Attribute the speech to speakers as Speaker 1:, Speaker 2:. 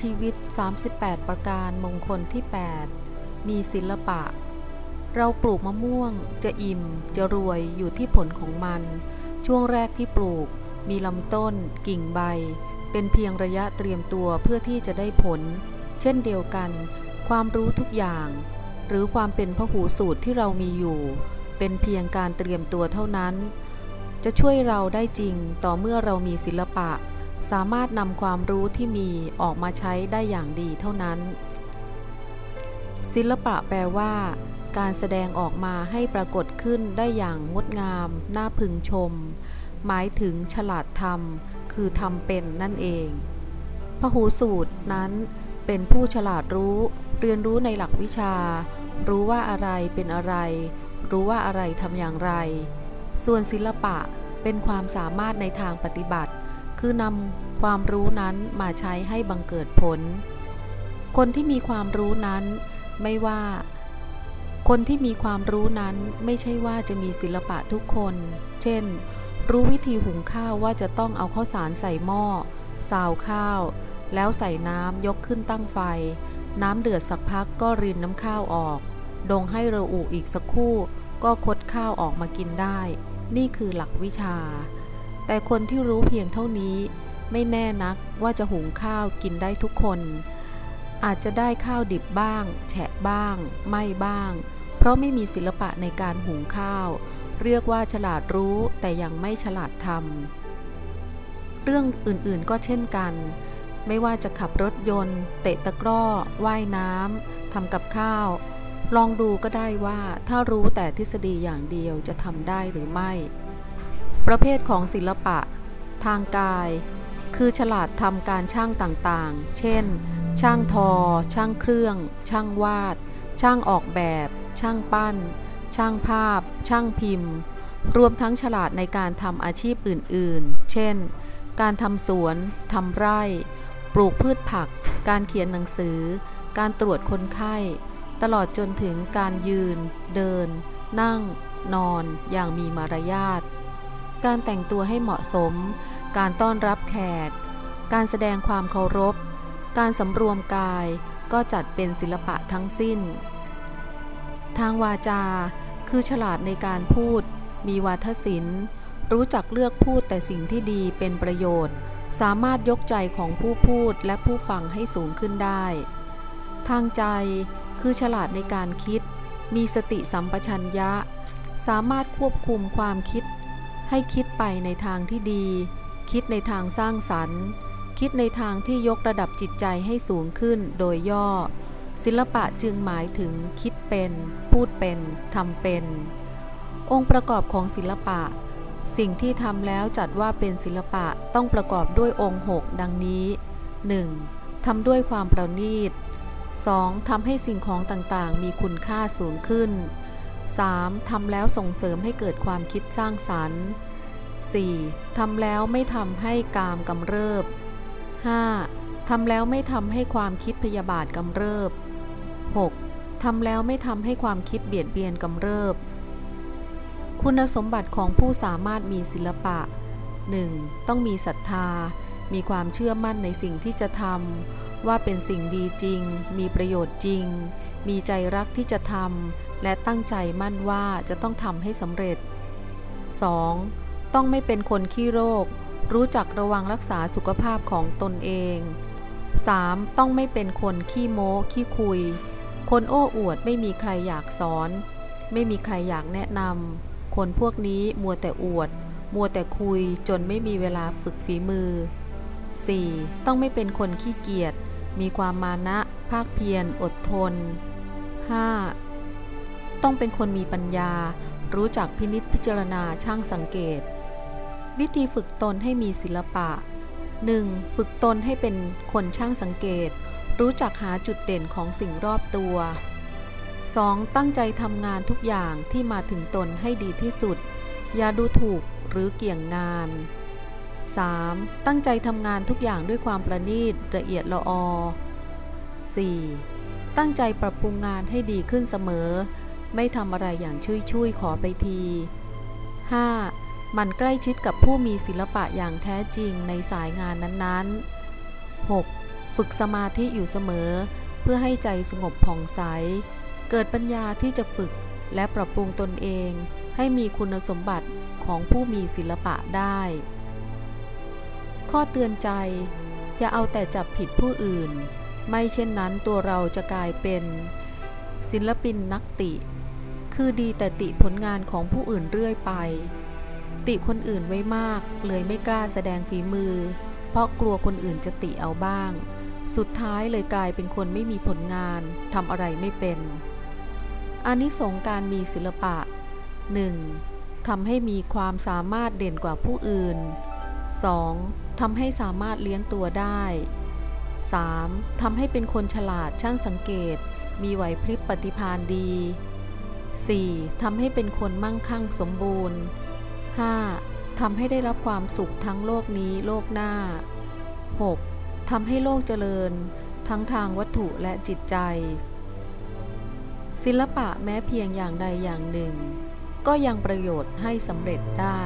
Speaker 1: ชีวิต 38 ประการมงคลที่ 8 มีศิลปะ เราปลูกมะม่วง จะอิ่ม จะรวยอยู่ที่ผลของมัน ช่วงแรกที่ปลูก มีลำต้น กิ่งใบ เป็นเพียงระยะเตรียมตัวเพื่อที่จะได้ผล เช่นเดียวกัน ความรู้ทุกอย่าง หรือความเป็นพหูสูตรที่เรามีอยู่ เป็นเพียงการเตรียมตัวเท่านั้น จะช่วยเราได้จริงต่อเมื่อเรามีศิลปะ สามารถนำความรู้ที่มีออกมาใช้ได้อย่างดีเท่านั้น ศิลปะแปลว่า การแสดงออกมาให้ปรากฏขึ้นได้อย่างงดงาม น่าพึงชม หมายถึงฉลาดทำคือทำเป็นนั่นเองพหูสูตรนั้นเป็นผู้ฉลาดรู้ เรียนรู้ในหลักวิชา รู้ว่าอะไรเป็นอะไร รู้ว่าอะไรทำอย่างไร ส่วนศิลปะเป็นความสามารถในทางปฏิบัติ คือนำความรู้นั้นมาใช้ให้บังเกิดผล คนที่มีความรู้นั้นไม่ว่า คนที่มีความรู้นั้นไม่ใช่ว่าจะมีศิลปะทุกคน เช่น รู้วิธีหุงข้าวว่าจะต้องเอาข้าวสารใส่หม้อซาวข้าว แล้วใส่น้ำยกขึ้นตั้งไฟ น้ำเดือดสักพักก็รินน้ำข้าวออก ดงให้ระอุอีกสักคู่ ก็คดข้าวออกมากินได้ นี่คือหลักวิชา แต่คนที่รู้เพียงเท่านี้ ไม่แน่นักว่าจะหุงข้าวกินได้ทุกคน อาจจะได้ข้าวดิบบ้าง แฉะบ้าง ไม่บ้าง เพราะไม่มีศิลปะในการหุงข้าว เรียกว่าฉลาดรู้แต่ยังไม่ฉลาดทำเรื่องอื่นๆก็เช่นกัน ไม่ว่าจะขับรถยนต์ เตะตะกร้อ ว่ายน้ำทำกับข้าว ลองดูก็ได้ว่าถ้ารู้แต่ทฤษฎีอย่างเดียวจะทำได้หรือไม่ ประเภทของศิลปะ ทางกาย คือฉลาดทำการช่างต่างๆ เช่น ช่างทอ ช่างเครื่อง ช่างวาด ช่างออกแบบ ช่างปั้น ช่างภาพ ช่างพิมพ์ รวมทั้งฉลาดในการทำอาชีพอื่นๆ เช่น การทำสวน ทำไร่ ปลูกพืชผัก การเขียนหนังสือ การตรวจคนไข้ ตลอดจนถึงการยืน เดิน นั่ง นอน อย่างมีมารยาท การแต่งตัวให้เหมาะสม การต้อนรับแขก การแสดงความเคารพ การสำรวมกายก็จัดเป็นศิลปะทั้งสิ้น ทางวาจา คือฉลาดในการพูด มีวาทศิลป์ รู้จักเลือกพูดแต่สิ่งที่ดีเป็นประโยชน์ สามารถยกใจของผู้พูดและผู้ฟังให้สูงขึ้นได้ ทางใจคือฉลาดในการคิด มีสติสัมปชัญญะ สามารถควบคุมความคิด ให้คิดไปในทางที่ดี คิดในทางสร้างสรรค์ คิดในทางที่ยกระดับจิตใจให้สูงขึ้นโดยย่อ ศิลปะจึงหมายถึงคิดเป็น พูดเป็นทำเป็น องค์ประกอบของศิลปะ สิ่งที่ทำแล้วจัดว่าเป็นศิลปะต้องประกอบด้วยองค์หกดังนี้ 1. ทำด้วยความประณีต 2. ทำให้สิ่งของต่างๆ มีคุณค่าสูงขึ้น 3. ทำแล้วส่งเสริมให้เกิดความคิดสร้างสรรค์ 4. ทำแล้วไม่ทำให้กามกำเริบ 5. ทำแล้วไม่ทำให้ความคิดพยาบาทกำเริบ 6. ทำแล้วไม่ทำให้ความคิดเบียดเบียนกำเริบ คุณสมบัติของผู้สามารถมีศิลปะ 1. ต้องมีศรัทธา มีความเชื่อมั่นในสิ่งที่จะทำว่าเป็นสิ่งดีจริง มีประโยชน์จริง มีใจรักที่จะทำ และตั้งใจมั่นว่าจะต้องทำให้สำเร็จ 2. ต้องไม่เป็นคนขี้โรค รู้จักระวังรักษาสุขภาพของตนเอง 3. ต้องไม่เป็นคนขี้โม้ขี้คุย คนโอ้อวดไม่มีใครอยากสอน ไม่มีใครอยากแนะนำ คนพวกนี้มัวแต่อวด มัวแต่คุยจนไม่มีเวลาฝึกฝีมือ 4. ต้องไม่เป็นคนขี้เกียจ มีความมานะ ภาคเพียร อดทน 5. ต้องเป็นคนมีปัญญา รู้จักพินิษพิจารณาช่างสังเกต วิธีฝึกตนให้มีศิลปะ 1. ฝึกตนให้เป็นคนช่างสังเกต รู้จักหาจุดเด่นของสิ่งรอบตัว 2. ตั้งใจทำงานทุกอย่างที่มาถึงตนให้ดีที่สุด อย่าดูถูกหรือเกี่ยงงาน 3. ตั้งใจทำงานทุกอย่างด้วยความประณีตละเอียดละออ 4. ตั้งใจปรับปรุงงานให้ดีขึ้นเสมอ ไม่ทำอะไรอย่างชุยๆขอไปที 5. มันใกล้ชิดกับผู้มีศิลปะอย่างแท้จริงในสายงานนั้นๆ 6. ฝึกฝึกสมาธิอยู่เสมอ เพื่อให้ใจสงบผ่องใส เกิดปัญญาที่จะฝึกและปรับปรุงตนเอง ให้มีคุณสมบัติของผู้มีศิลปะได้ ข้อเตือนใจ อย่าเอาแต่จับผิดผู้อื่น ไม่เช่นนั้นตัวเราจะกลายเป็น ศิลปินนักติ คือดีแต่ติผลงานของผู้อื่นเรื่อยไป ติคนอื่นไว้มากเลยไม่กล้าแสดงฝีมือ เพราะกลัวคนอื่นจะติเอาบ้าง สุดท้ายเลยกลายเป็นคนไม่มีผลงานทำอะไรไม่เป็นอานิสงการมีศิลปะ 1. ทำให้มีความสามารถเด่นกว่าผู้อื่น 2. ทำให้สามารถเลี้ยงตัวได้ 3. ทำให้เป็นคนฉลาดช่างสังเกต มีไหวพริบปฏิภาณดี 4. ทำให้เป็นคนมั่งคั่งสมบูรณ์ 5. ทำให้ได้รับความสุขทั้งโลกนี้โลกหน้า 6. ทำให้โลกเจริญ ทั้งทางวัตถุและจิตใจ ศิลปะแม้เพียงอย่างใดอย่างหนึ่ง ก็ยังประโยชน์ให้สำเร็จได้